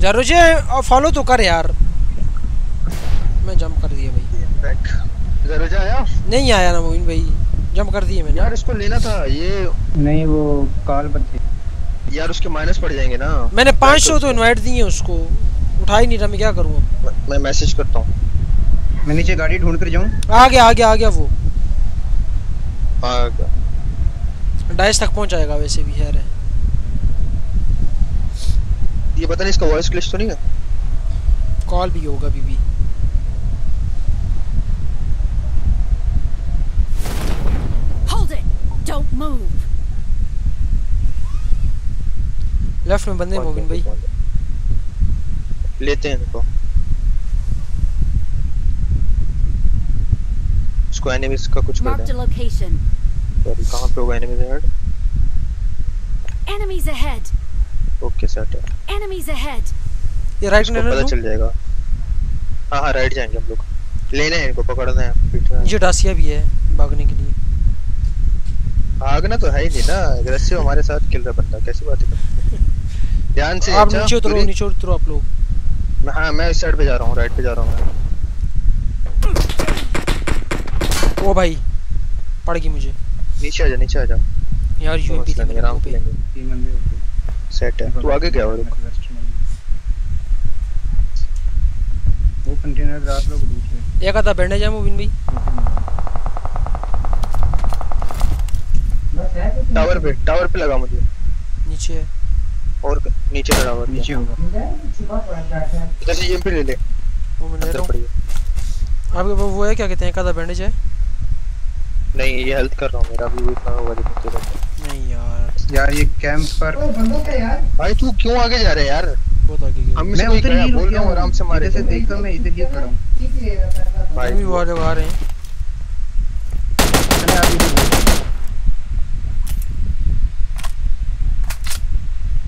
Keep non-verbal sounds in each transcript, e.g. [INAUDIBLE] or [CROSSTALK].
ज़रूर जी फॉलो तो कर यार। मैं जंप कर दिया भाई। ज़रूर आया नहीं आया ना मोइन भाई। जंप कर दिए मैंने। यार इसको लेना था ये नहीं वो कॉल पर थी। यार उसके माइनस पड़ जाएँगे ना। मैंने 500 तो इनवाइट दिए उसको। उठा ही नहीं रहा मैं क्या करूँ मैं मैसेज करता हूँ। मैं नीचे गाड़ी ढूंढ कर जाऊँ। आ गया आ गया आ गया वो। आ गया। डाइस तक पहुँच जाएगा वैसे भी खैर है। पता नहीं इसका वॉइस ग्लिच तो नहीं है? कॉल भी होगा बीबी Hold it! Don't move! Left में बंदे मोबिन भाई। लेते हैं इनको। इसको एनिमीज का कुछ कर दें सॉरी कहाँ पे होगा enemies ahead Enemies ahead! Okay set है। Enemies ahead! ये राइट में पता चल जाएगा। हाँ हाँ राइट जाएँगे हम लोग। लेने हैं इनको पकड़ना है है। ये डासिया भी है भागने के लिए। भागना तो है ही नहीं ना। अग्रेसिव हमारे साथ किल रहा बंदा कैसी बात है? ध्यान से आप अच्छा, नीचे उतरो नीचे उतरो आप लोग। मैं हाँ मैं इस साइड पे जा रहा हूँ राइट पे जा रहा हूँ मैं। ओ भाई पड़ गई मुझे। नीचे आ जा नीचे आ जा। यार यूएमपी थी मेरे आराम मुँह से पे लेंगे तीन बंदे सेट है। तू आगे क्या हो रुक वो कंटेनर आप लोग दूसरे एक आधा बैंडेज है मोबिन भाई। टावर पे टावर पे लगा मुझे। नीचे है। और नीचे का टावर नीचे होगा। इधर से ईएमपी ले ले। वो मैं ले रहा हूँ। आपके वो वो है क्या कहते हैं एक आधा बैंडेज है? नहीं ये हेल्थ कर रहा हूँ मेरा भी होगा लेकिन तेरा नहीं यार यार ये कैंप पर भाई तू क्यों आगे जा रहा है यार? बहुत आगे गया। हम मैं उधर ही ही बोल रुक रहा हूँ आराम से मारे इधर से देखा मैं इधर ही खड़ा हूँ। भाई भी वो लोग आ रहे हैं। चले रुको।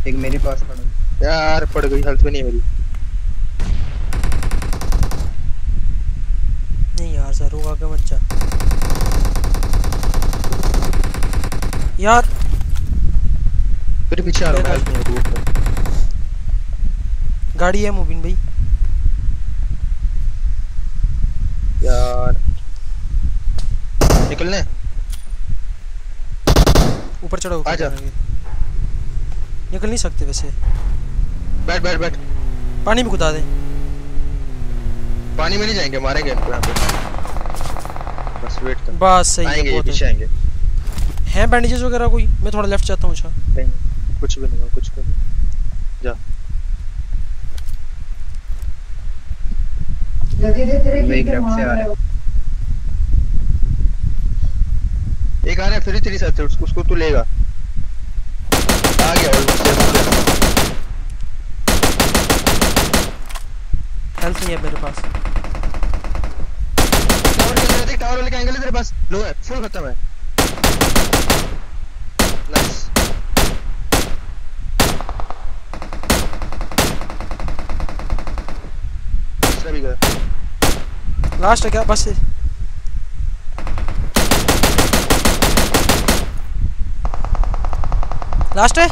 एक मेरे पास है। यार पड़ गई हेल्थ भी नहीं मेरी। नहीं यार सर रोक आगे मत जा। यार फिर पीछे आ रहा हूँ। गाड़ी है मोबिन भाई। यार। निकलने ऊपर चढ़ो ऊपर आजा। निकल नहीं सकते वैसे। बैठ बैठ बैठ। पानी में कुदा दे। पानी में नहीं जाएँगे मारेंगे इनको यहाँ पे। बस वेट कर। बस सही है आएँगे पीछे आएँगे। हैं बैंडेजेस वगैरह कोई? मैं थोड़ा लेफ़्ट जाता हूँ अच्छा। कुछ भी नहीं हो कुछ भी नहीं। जा। से आ रहा है? एक आ रहा है फिर तेरी साथ से उसको उसको तू लेगा। आ गया हेल्थ नहीं है मेरे पास। टावर वाले का एंगल है तेरे पास। लो है फुल खत्म है। भी गया लास्ट है क्या? बस लास्ट है?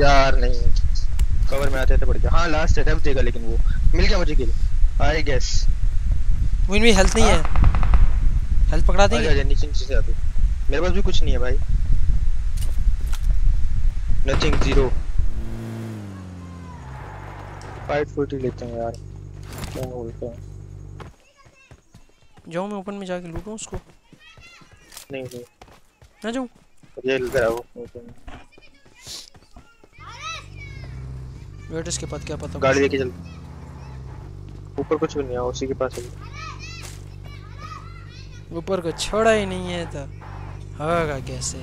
यार नहीं। कवर में आते थे बढ़ गया। हाँ लास्ट है देगा लेकिन वो। मिल गया मुझे किल आई गेस विन भी हेल्थ नहीं है। हेल्थ पकड़ा आ जा देंगे जा नीचे नीचे से आते। मेरे पास भी कुछ नहीं है भाई। नथिंग ज़ीरो फाइट फुट ही लेते हैं यार। क्या बोलते हैं? जाऊँ मैं ओपन में जाके लूटूं उसको? नहीं नहीं। मैं जाऊँ? जेल कराओ वेट इसके बाद क्या पता गाड़ी लेके चल। ऊपर कुछ भी नहीं है उसी के पास है। ऊपर को छोड़ा ही नहीं है तो होगा कैसे?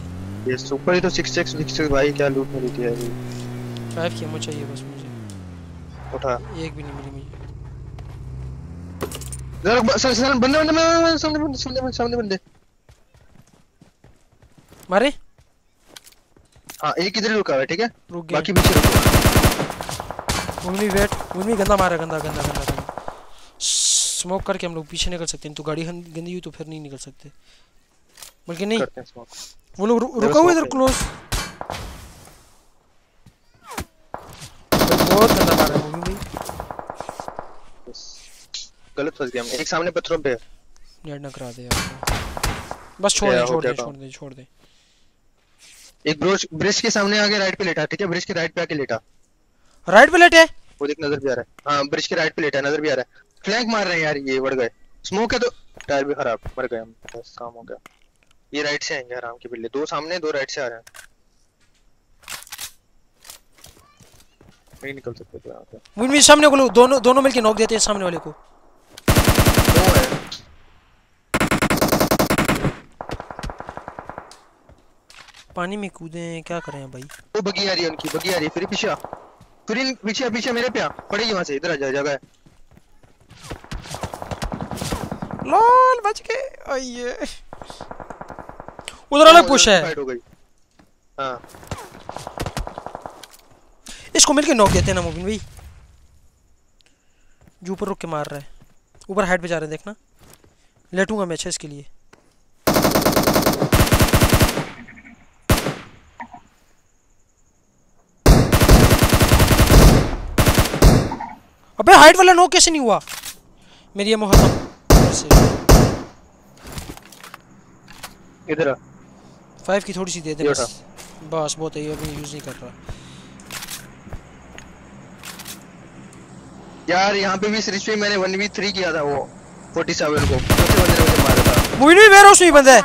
ये ऊपर ही तो 6x 6x भाई क्या लूट मिली थी अभी फाइव की एमओ चाहिए बस मुझे। उठा। एक भी नहीं मिली मुझे। जरा ब- सा- सा- बंदे बंदे सामने बंदे सामने बंदे सामने बंदे मारे हाँ एक इधर रुका हुआ है ठीक है रुक गया बाकी पीछे रुको उनमी वेट उनमी गंदा मारा गंदा गंदा गंदा गंदा स्मोक करके हम लोग पीछे निकल सकते हैं तो गाड़ी गंदी हुई तो फिर नहीं निकल सकते बल्कि नहीं। वो लोग रु- रुका हुआ इधर क्लोज बहुत गंदा मारा है मूवी गलत फंस गया। एक सामने पत्थरों पे। नेट ना करा दे यार। बस छोड़ दे छोड़ दे छोड़ दे छोड़ दे। एक ब्रिज ब्रिज के सामने आगे राइट पे लेटा ठीक है? ब्रिज के राइट पे आके लेटा। राइट पे लेटे? वो देख नज़र भी आ रहा है। हाँ ब्रिज के राइट पे लेटा नज़र भी आ रहा है। फ्लैंक मार रहे हैं यार ये बढ़ गए। स्मोक है तो टायर भी खराब मर गए हम। बस काम हो गया। ये राइट से आएँगे आराम के बिल्ले। दो सामने दो राइट से आ रहे हैं। नहीं निकल सकते तो यहाँ पे। मुझ सामने को दोनों दोनों मिलके नॉक देते हैं सामने वाले को दो है पानी में कूदे हैं क्या करें भाई? वो बगी आ रही है उनकी बगी आ रही है फिर पीछे फिर पीछे पीछे मेरे पे पड़ेगी वहाँ से इधर आ जा जगह है लॉल बच गए आइए उधर अलग पुश है। हो गई। हाँ। इसको मिलके नॉक देते हैं ना मुबिन भाई। जो ऊपर रुक के मार रहा है। ऊपर हाइट पे जा रहे हैं देखना। लेटूँगा मैं अच्छा इसके लिए। अबे हाइट वाला नॉक कैसे नहीं हुआ। मेरी ये से इधर फाइव की थोड़ी सी दे दे बस। बस बहुत है ये अभी यूज़ नहीं कर रहा। यार यहाँ पे भी इस रिच पे मैंने 1v3 किया था वो 47 को। बंदे ने मुझे मारा था। मुझे नहीं वेयर हाउस में ही। बंदा है।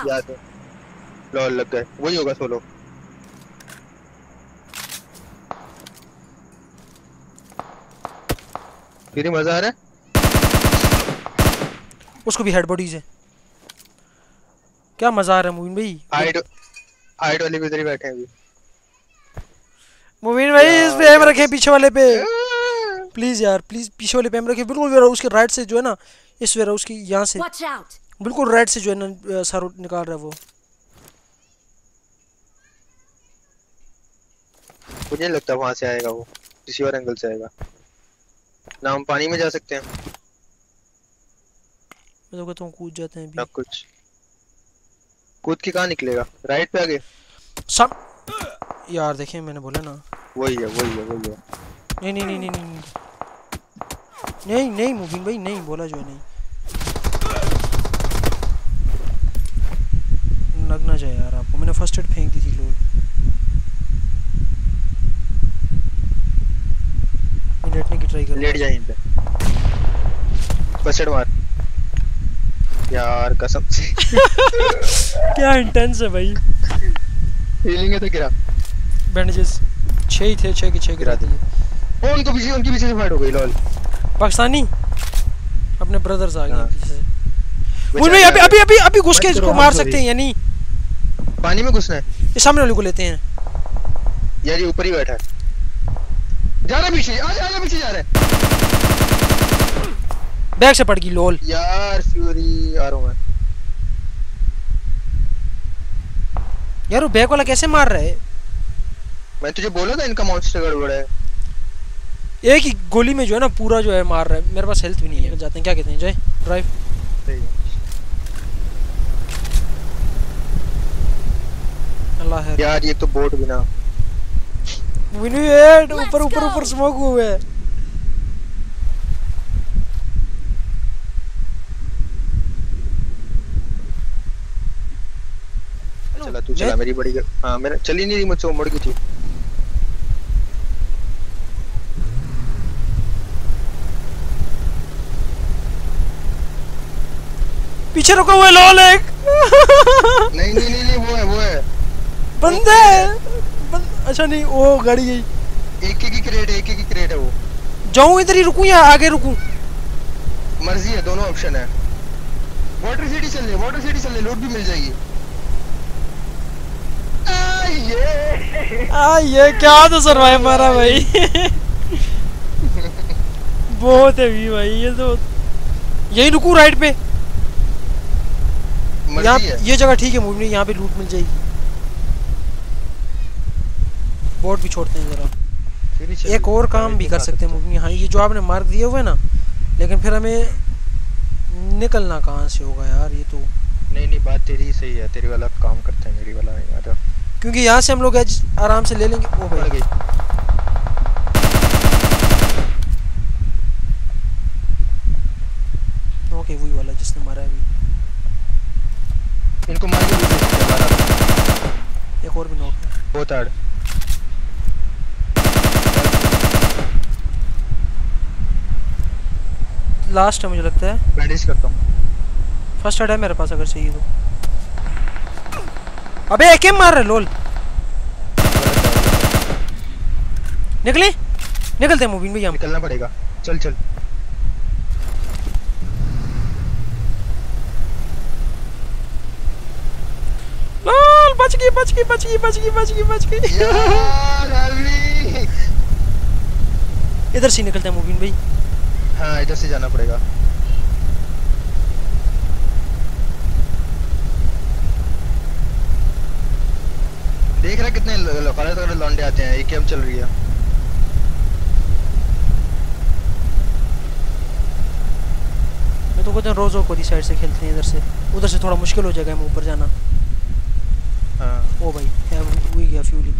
लॉल लग गए। वही होगा सोलो फिर मज़ा आ रहा है? उसको भी हेड बॉडीज है। क्या मज़ा आ रहा है मुबिन भाई? हाइड हाइड वाले भी उधर ही बैठे हैं अभी। मुबिन भाई इस पे एम रखें पीछे वाले पे। प्लीज़ यार प्लीज़ पीछे वाले पे एम रखें। बिल्कुल वेयर हाउस के राइट से जो है ना इस वेयर हाउस की यहाँ से! बिल्कुल राइट से जो है ना सारो निकाल रहा है वो। मुझे नहीं लगता वहाँ से आएगा वो किसी और एंगल से आएगा। ना हम पानी में जा सकते हैं। मैं तो कहता हूँ कूद जाते हैं ना कुछ। कूद के कहाँ निकलेगा? राइट पे आगे। सब। यार देखिए मैंने बोला ना। वही है वही है वही है। नहीं नहीं नहीं नहीं नहीं नहीं। नहीं मुबीन भाई नहीं बोला जो नहीं। नग्न जाए यार आपको। मैंने फ़र्स्ट एड फेंक दी लेट जा यहीं पे फ़र्स्ट मार। यार कसम से। क्या इंटेंस है भाई। फीलिंग है तो गिरा। बैंडेजेस छः ही थे छः के छः गिरा दिए। ओ उनको पीछे उनके पीछे से फाइट हो गई लॉल पाकिस्तानी? अपने ब्रदर्स आ गए हाँ। पीछे से। बेचारे अभी अभी अभी अभी घुस के इसको मार सकते हैं या नहीं गए। पानी में घुसना है। ये सामने वाले को लेते हैं। यार ये ऊपर ही बैठा है। जा रहा पीछे आजा आजा पीछे जा रहा। बैग से पड़ गई लोल। यार फ्यूरी आ रहा हूँ मैं। यार वो बैग वाला कैसे मार रहा है? मैं तुझे बोला था इनका मॉन्स्टर गड़बड़ है। एक ही गोली में जो है ना पूरा जो है मार रहा है। मेरे पास हेल्थ भी नहीं है। जाते हैं क्या कहते हैं जय? ड्राइव अल्लाह है। यार ये तो बोट बिना विनू हेड ऊपर ऊपर ऊपर स्मोक हुए है। चला तू चला मेरी बड़ी हाँ मेरा चली नहीं रही मुझसे वो मुड़ गई थी। पीछे रुका हुआ है लोल एक। नहीं नहीं नहीं वो है वो है। बंदे बंद, अच्छा नहीं वो गाड़ी गई। एक एक ही क्रेट एक एक ही क्रेट है वो। जाऊँ इधर ही रुकूं या आगे रुकूं? मर्ज़ी है दोनों ऑप्शन है। वाटर सिटी चल ले वाटर सिटी चल ले लूट भी मिल जाएगी। आ, ये आ ये क्या तो सरवाइव मारा भाई। बहुत है भाई ये तो यही रुकूं राइट पे? यहाँ ये जगह ठीक है मूवी यहाँ पे लूट मिल जाएगी। बोट भी छोड़ते हैं ज़रा। एक और काम भी कर सकते हैं मुबनी हाँ। ये जो आपने मार्ग दिए हुए ना लेकिन फिर हमें निकलना कहाँ से होगा यार ये तो। नहीं नहीं बात तेरी सही है। तेरी वाला काम करते हैं मेरी वाला नहीं आजा। क्योंकि यहाँ से हम लोग एज आराम से ले लेंगे। वो भाई। गई। ओके वही वाला जिसने मारा अभी। इनको मार दिया एक और भी नोट है। बहुत आड़ लास्ट है मुझे लगता है। बैंडेज करता हूँ। फ़र्स्ट एड है मेरे पास अगर चाहिए तो। अबे एक मार रहे लोल निकले? निकलते हैं मुबीन भैया निकलना पड़ेगा। चल चल। लोल बच गई बच गई बच गई बच गई बच गई बच गई। इधर से निकलते हैं मुबीन भाई। हाँ इधर से जाना पड़ेगा। देख रहा कितने वगैरह लौंडे आते हैं एक गेम चल रही है? मैं तो कहता हूँ रोज को साइड से खेलते हैं इधर से। उधर से थोड़ा मुश्किल हो जाएगा हमें ऊपर जाना। हाँ। ओ भाई है वो ही गया फ्यूली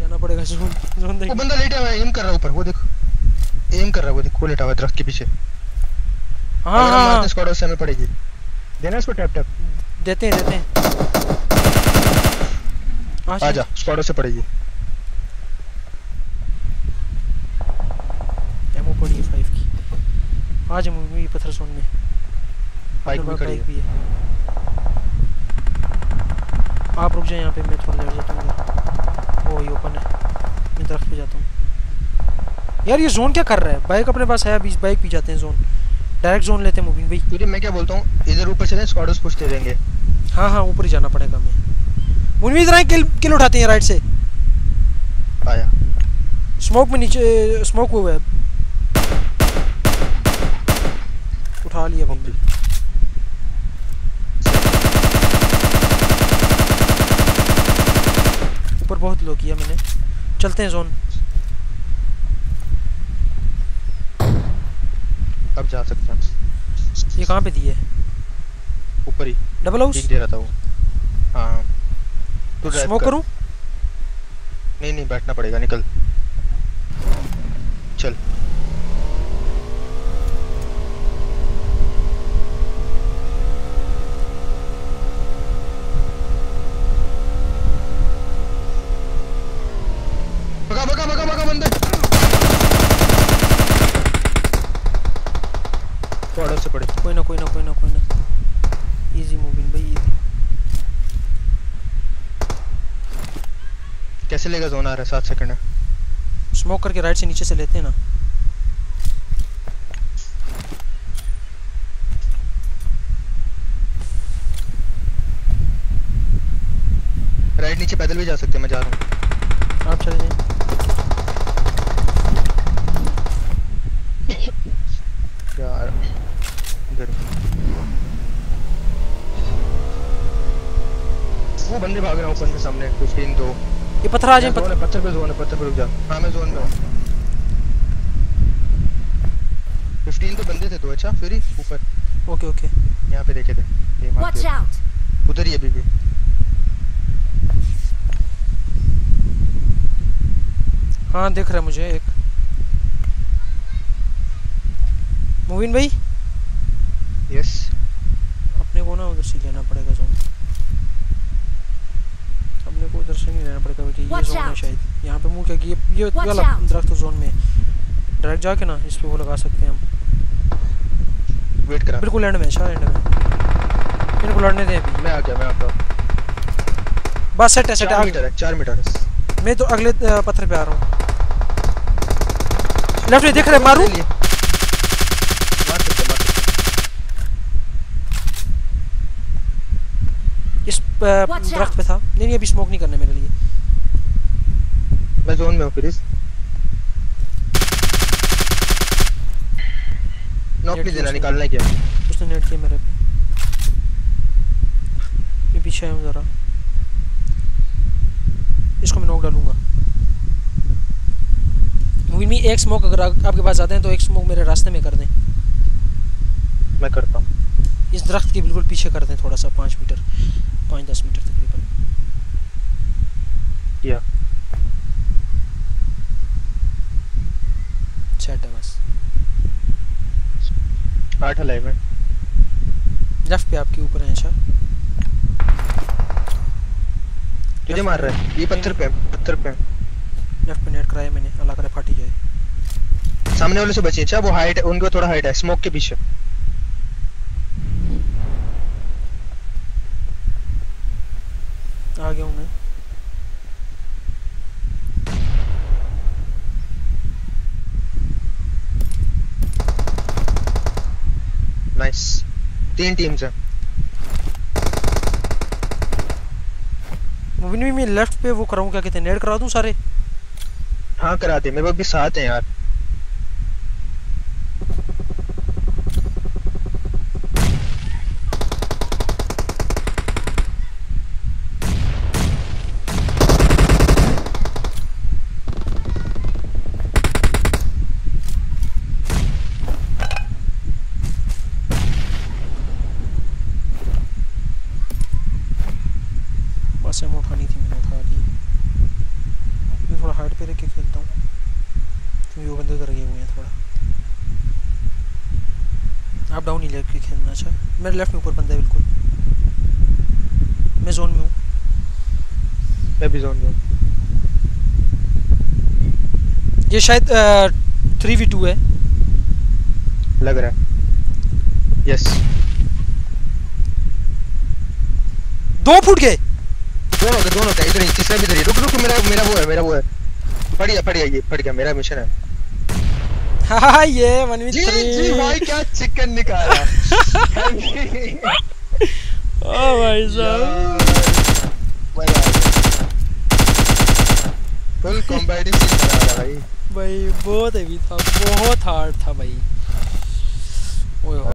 जाना पड़ेगा जोन जोन वो देख बंदा लेटा हुआ है एम कर रहा है ऊपर वो देखो। एम कर रहा है वो देखो लेटा हुआ दरख्त के पीछे। हाँ हम हाँ हाँ। स्क्वाड उससे हमें पड़ेगी। देना इसको टैप टैप देते हैं देते हैं। आ आ जा स्क्वाड से पड़ेगी। एमओ पड़ी है फाइव की। आ जा मुबीन पत्थर में बाइक भी खड़ी है। है। आप रुक जाए यहाँ पे मैं थोड़ा लेट जाता हूँ। ओ ये ओपन है। मैं दरख्त पे जाता हूँ। यार ये जोन क्या कर रहा है? बाइक अपने पास है अभी बाइक पी जाते हैं जोन डायरेक्ट जोन लेते हैं मुबीन भाई. क्योंकि मैं क्या बोलता हूँ इधर ऊपर चले स्क्वाड पुछते रहेंगे हाँ हाँ ऊपर ही जाना पड़ेगा हमें. मुनवी इधर आए किल किल उठाते हैं राइट से. आया। स्मोक में नीचे स्मोक हुआ है। उठा लिया भाई. मैंने। ऊपर बहुत लो किया मैंने. चलते हैं जोन अब जा सकते हैं। ये कहाँ पे दिए है? ऊपर ही। डबल हाउस दे रहा था वो। हाँ। तो स्मोक कर। करूँ? नहीं नहीं बैठना पड़ेगा निकल। चल भगा भगा भगा भगा बंदे स्क्वाड से पड़े। कोई ना कोई ना कोई ना कोई ना। इजी मूविंग भाई। कैसे लेगा जोन आ रहा है? सात सेकंड है। स्मोक करके राइट से नीचे से लेते हैं ना राइट नीचे पैदल भी जा सकते हैं मैं जा रहा हूँ आप चले जाएँ यार इधर वो बंदे भाग रहे हैं ऊपर में सामने 15 तो ये पत्थर आ जाए पत्थर पत्थर पे जोन है पत्थर पे रुक जा। हाँ मैं जोन में हूँ। 15 तो बंदे थे दो अच्छा? फिर ही ऊपर। ओके ओके यहाँ पे देखे थे। ये मार Watch दिया। उधर ही अभी भी हाँ दिख रहा है मुझे एक। मुबिन भाई? यस अपने को ना उधर से लेना पड़ेगा जोन को उधर से नहीं लेना पड़ेगा क्योंकि ये जोन है शायद। यहाँ पे मुँह क्या कि ये ये वाला दरख्त तो जोन में है। डायरेक्ट जाके ना इस पे वो लगा सकते हैं हम। वेट करा। बिल्कुल एंड में शाह एंड में। इनको लड़ने दें अभी। मैं आ गया मैं आता हूँ। बस सेट है सेट है। मीटर है चार मीटर है। मैं तो अगले पत्थर पे आ रहा हूँ। लेफ़्ट में देख रहे। मार सकते मार सकते इस अ, Watch दरख्त पे था। नहीं नहीं अभी स्मोक नहीं करना मेरे लिए। मैं जोन में हूँ फिर इस नॉक नहीं देना निकालना है क्या? उसने नेट किया मेरे पे। मैं पीछे आया हूँ ज़रा। इसको मैं नॉक डालूँगा। मूवी में एक स्मोक अगर आपके पास आते हैं तो एक स्मोक मेरे रास्ते में कर दें। मैं करता हूँ। इस दरख्त के बिल्कुल पीछे कर दें थोड़ा सा पाँच मीटर। पाँच दस मीटर तकरीबन किया सेट है बस। आठ अलाइव है। लेफ़्ट पे आपके ऊपर है शाह तुझे मार रहा है। ये पत्थर पे पत्थर पे लेफ़्ट पे नेट कराया मैंने अल्लाह करे फाटी जाए। सामने वाले से बचिए अच्छा वो हाइट उनको थोड़ा हाइट है स्मोक के पीछे आ गया हूँ मैं नाइस तीन टीम्स हैं। मुबिन भी मैं लेफ़्ट पे वो कराऊं क्या? कहते हैं नेड करा दूँ सारे? हाँ करा दे। मेरे पास भी साथ हैं यार बस एम उठानी थी मैंने उठा ली मैं थोड़ा हाइट पे रख के खेलता हूँ क्योंकि वो बंदे उधर गए हुए हैं थोड़ा आप डाउन ही लेके खेलना अच्छा मेरे लेफ़्ट में ऊपर बंदा है बिल्कुल। मैं जोन में हूँ। मैं भी जोन में हूँ। ये शायद थ्री वी टू है। लग रहा है। यस दो फुट गए। दोनों होते दोनों होते इधर ही तीसरा भी इधर ही। रुक रुक मेरा मेरा वो है मेरा वो है। पड़ गया पड़ गया ये पड़ गया मेरा मिशन है। हाँ ये वन जी जी भाई क्या चिकन निकाला? [LAUGHS] ओ भाई फुल कॉम्बैटिव सीन बना रहा भाई। भाई बहुत हेवी था बहुत हार्ड था भाई। ओए